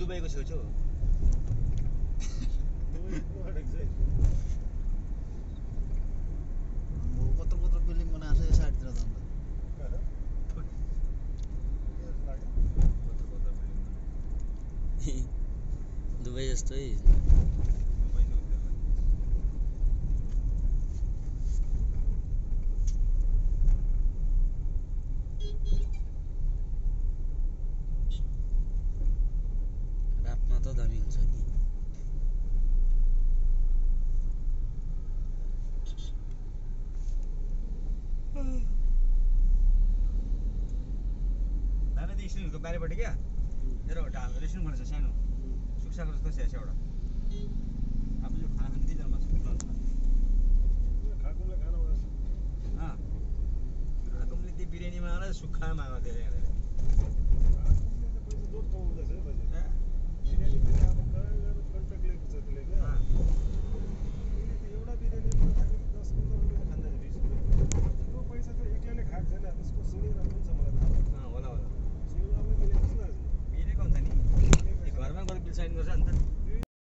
दुबईको छेउछेउ हो। कत्रो कत्रो बिल्डिङ बनाएको छ यो साइडतिर त अन्त। दुबई जस्तै। रेसिनहरूको बारीबाट क्या? मेरो ढाल रेसिन भनेको छ सानो। सुक्साको जस्तो छ एउटा। अब यो खाना खाने दुईजना मान्छे खाकुमले त्यो बिरयानीमा आएर सुक्खामा आएर धेरै धेरै Sen Nurcan'dır.